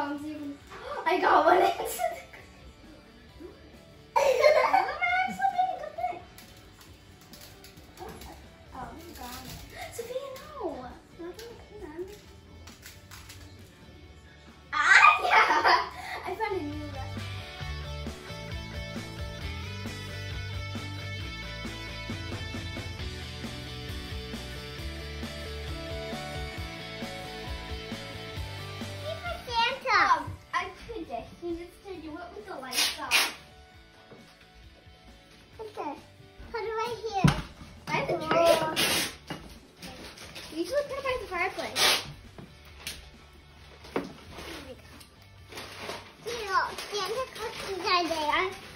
I got one. purpose. Here we go. Santa there.